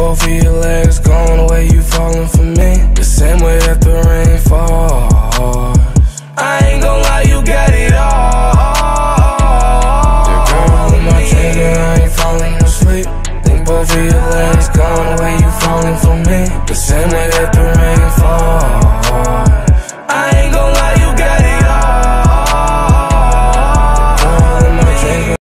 Both of your legs gone away, you falling for me. The same way that the rain falls. I ain't gon' lie, you got it all. The girl in my dreams and I ain't falling asleep. Think both of your legs gone away, you falling for me. The same way that